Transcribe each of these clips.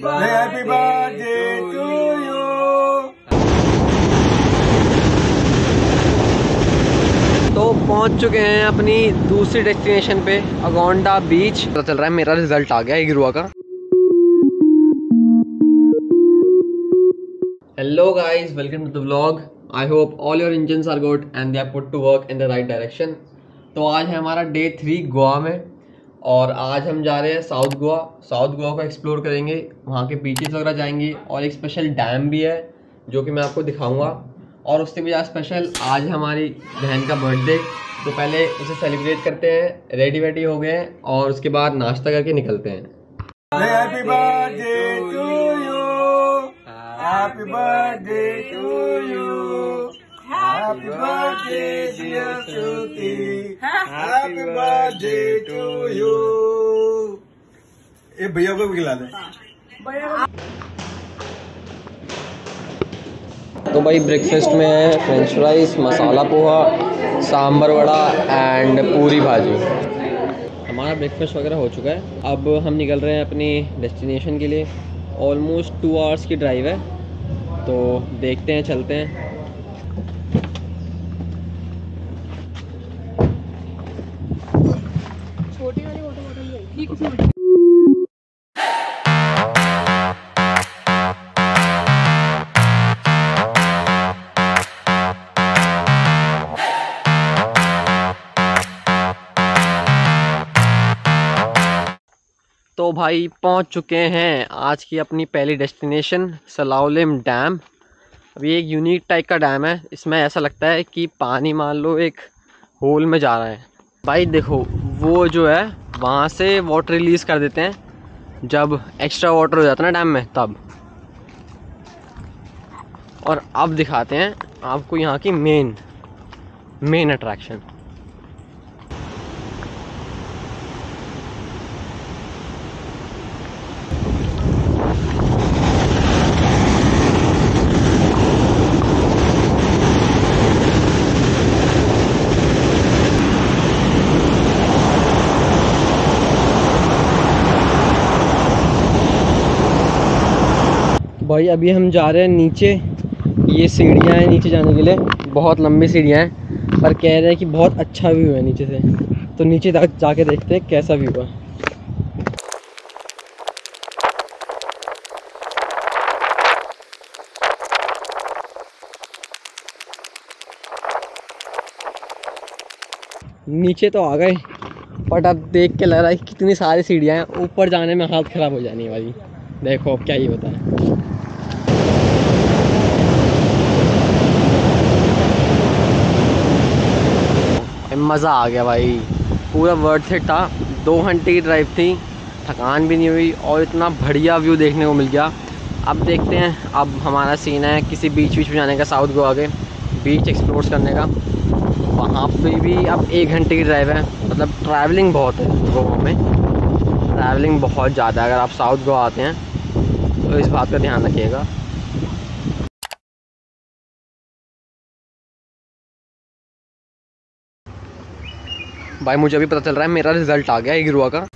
Happy birthday to you. तो पहुँच चुके हैं अपनी दूसरी डेस्टिनेशन पे अगोंडा बीच पता चल रहा है मेरा रिज़ल्ट आ गया गिरुआ का। Hello guys welcome to the vlog I hope all your engines are good and they are put to work in the right direction तो आज है हमारा डे थ्री गोवा में। और आज हम जा रहे हैं साउथ गोवा। साउथ गोवा को एक्सप्लोर करेंगे। वहाँ के बीचेस वगैरह जाएँगे और एक स्पेशल डैम भी है जो कि मैं आपको दिखाऊँगा। और उससे भी ज़्यादा स्पेशल आज हमारी बहन का बर्थडे तो पहले उसे सेलिब्रेट करते हैं। रेडी वेडी हो गए हैं और उसके बाद नाश्ता करके निकलते हैं। Happy birthday to you. Happy birthday to you. Happy birthday, dear Shruti. Happy birthday to you. ये भैया को भी खिला दे। तो भाई ब्रेकफास्ट में है French fries masala poha sambar vada and puri bhaji. हमारा ब्रेकफास्ट वगैरह हो चुका है। अब हम निकल रहे हैं अपनी डेस्टिनेशन के लिए। ऑलमोस्ट टू आवर्स की ड्राइव है। तो देखते हैं चलते हैं। छोटी वाली वाटर बॉटल है तो भाई, पहुँच चुके हैं आज की अपनी पहली डेस्टिनेशन सलाउलिम डैम अभी एक यूनिक टाइप का डैम है। इसमें ऐसा लगता है कि पानी मान लो एक होल में जा रहा है। भाई देखो वो जो है, वहाँ से वाटर रिलीज़ कर देते हैं। जब एक्स्ट्रा वाटर हो जाता है ना डैम में, तब। और अब दिखाते हैं आपको यहाँ की मेन मेन अट्रैक्शन भाई, अभी हम जा रहे हैं नीचे। ये सीढ़ियाँ हैं नीचे जाने के लिए। बहुत लंबी सीढ़ियाँ हैं, पर कह रहे हैं कि बहुत अच्छा व्यू है नीचे से। तो नीचे तक जाके देखते हैं कैसा व्यू है। नीचे तो आ गए बट अब देख के लग रहा है कितनी सारी सीढ़ियाँ हैं। ऊपर जाने में हालत ख़राब हो जाने वाली देखो अब क्या ही होता मज़ा आ गया भाई। पूरा वर्थ इट था। दो घंटे की ड्राइव थी। थकान भी नहीं हुई और इतना बढ़िया व्यू देखने को मिल गया। अब देखते हैं। अब हमारा सीन है किसी बीच बीच में जाने का साउथ गोवा के। बीच एक्सप्लोर करने का। वहाँ पे भी अब एक घंटे की ड्राइव है। मतलब ट्रैवलिंग बहुत है गोवा में। ट्रैवलिंग बहुत ज़्यादा है। अगर आप साउथ गोवा आते हैं तो इस बात का ध्यान रखिएगा। भाई मुझे अभी पता चल रहा है मेरा रिज़ल्ट आ गया है गिरुआ का।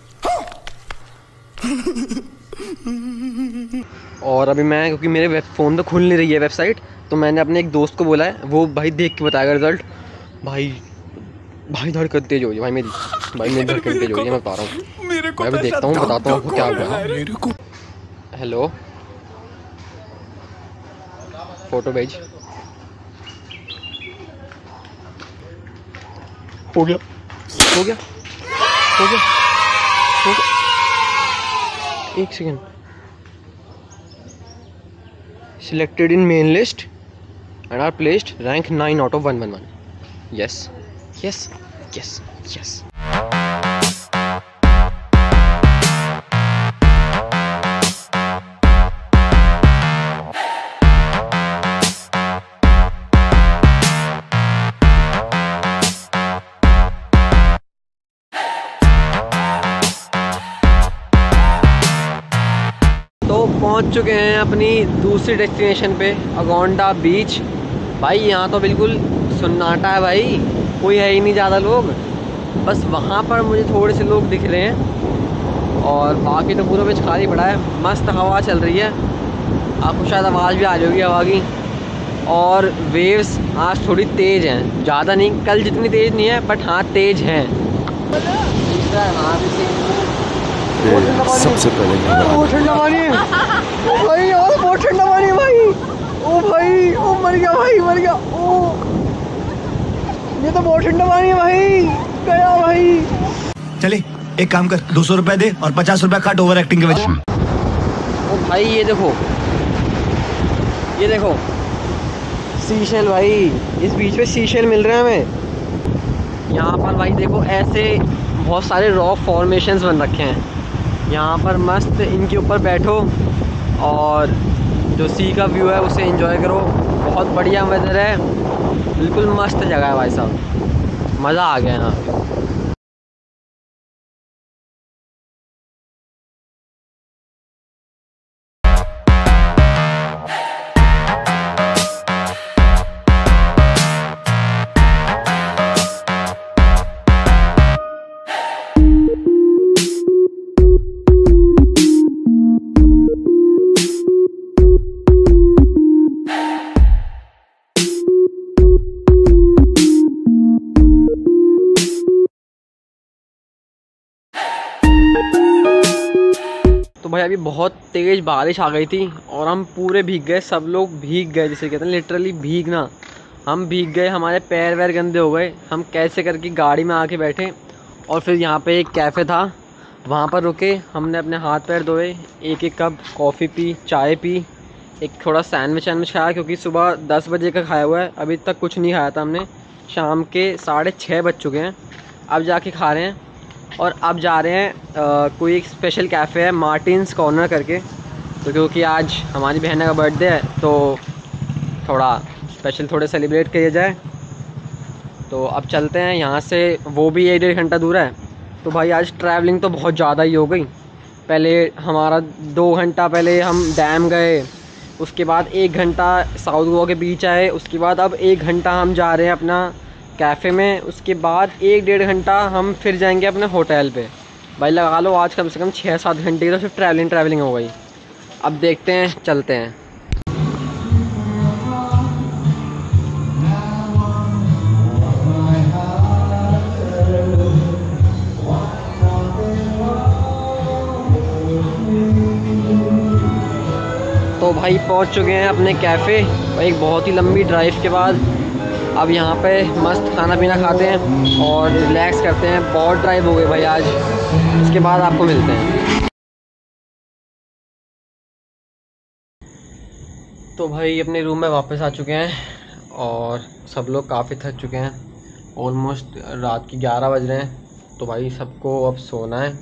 और अभी मैं क्योंकि मेरे वेब फ़ोन तो खुल नहीं रही है वेबसाइट तो मैंने अपने एक दोस्त को बोला है वो भाई देख के बताएगा रिज़ल्ट भाई भाई धड़कन तेज हो रही है भाई मेरी भाई मेरी धड़कन तेज हो रही है मैं बता रहा हूँ। मैं अभी देखता हूँ बताता हूँ आपको क्या हुआ। हेलो फ़ोटो भेज। हो गया। हो गया? हो गया? हो गया? एक second. Selected in main list and are placed rank nine out of one one one yes yes पहुँच चुके हैं अपनी दूसरी डेस्टिनेशन पे अगोंडा बीच भाई, यहाँ तो बिल्कुल सन्नाटा है भाई। कोई है ही नहीं ज़्यादा लोग। बस वहाँ पर मुझे थोड़े से लोग दिख रहे हैं। और बाकी तो पूरा बीच खाली पड़ा है। मस्त हवा चल रही है। आपको शायद आवाज़ भी आ होगी, हवा की। और वेव्स आज थोड़ी तेज़ हैं। ज़्यादा नहीं, कल जितनी तेज़ नहीं है बट हाँ तेज़ हैं। सबसे पहले बहुत ठंडा पानी है ओ भाई यार बहुत ठंडा पानी है भाई। ओ भाई ओ मर गया भाई मर गया। ओ। ये तो बहुत ठंडा पानी है भाई। गया भाई। चले एक काम कर दो सौ रुपए दे और पचास रुपए काट ओवर एक्टिंग के वजह ओ भाई ये देखो। ये देखो। सीशेल भाई इस बीच में सीशेल मिल रहे हैं हमें। यहाँ पर भाई देखो ऐसे बहुत सारे रॉक फॉर्मेशंस बन रखे हैं। यहाँ पर मस्त इनके ऊपर बैठो और जो सी का व्यू है उसे इन्जॉय करो। बहुत बढ़िया वेदर है। बिल्कुल मस्त जगह है भाई साहब। मज़ा आ गया यहाँ भाई, अभी बहुत तेज़ बारिश आ गई थी और हम पूरे भीग गए, सब लोग भीग गए, जिसे कहते हैं लिटरली भीगना। हम भीग गए, हमारे पैर वैर गंदे हो गए। हम कैसे करके गाड़ी में आके बैठे और फिर यहाँ पे एक कैफ़े था। वहाँ पर रुके, हमने अपने हाथ पैर धोए, एक एक कप कॉफ़ी पी, चाय पी, एक थोड़ा सैंडविच वैंडविच खाया, क्योंकि सुबह दस बजे का खाया हुआ है। अभी तक कुछ नहीं खाया था हमने। शाम के साढ़े छः बज चुके हैं। अब जाके खा रहे हैं। और अब जा रहे हैं अ, कोई एक स्पेशल कैफ़े है मार्टिन्स कॉर्नर करके। तो क्योंकि आज हमारी बहन का बर्थडे है तो थोड़ा स्पेशल थोड़े सेलिब्रेट किया जाए। तो अब चलते हैं यहाँ से वो भी एक डेढ़ घंटा दूर है। तो भाई आज ट्रैवलिंग तो बहुत ज़्यादा ही हो गई। पहले हमारा दो घंटा पहले हम डैम गए उसके बाद एक घंटा साउथ गोवा के बीच आए उसके बाद अब एक घंटा हम जा रहे हैं अपना कैफ़े में, उसके बाद एक डेढ़ घंटा हम फिर जाएँगे अपने होटल पे। भाई, लगा लो आज कम से कम छः सात घंटे की तो सिर्फ़ ट्रैवलिंग ट्रैवलिंग हो गई। अब देखते हैं, चलते हैं। तो भाई, पहुँच चुके हैं अपने कैफ़े एक बहुत ही लंबी ड्राइव के बाद अब यहाँ पे मस्त खाना पीना खाते हैं और रिलैक्स करते हैं। बहुत ड्राइव हो गए भाई आज। इसके बाद आपको मिलते हैं। तो भाई अपने रूम में वापस आ चुके हैं और सब लोग काफ़ी थक चुके हैं। ऑलमोस्ट रात की ग्यारह बज रहे हैं। तो भाई सबको अब सोना है।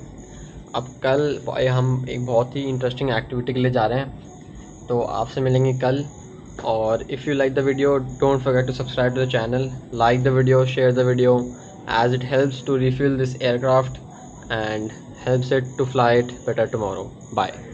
अब कल हम एक बहुत ही इंटरेस्टिंग एक्टिविटी के लिए जा रहे हैं। तो आपसे मिलेंगे कल। or if you like the video don't forget to subscribe to the channel like the video share the video as it helps to refill this aircraft and helps it to fly it better tomorrow. Bye.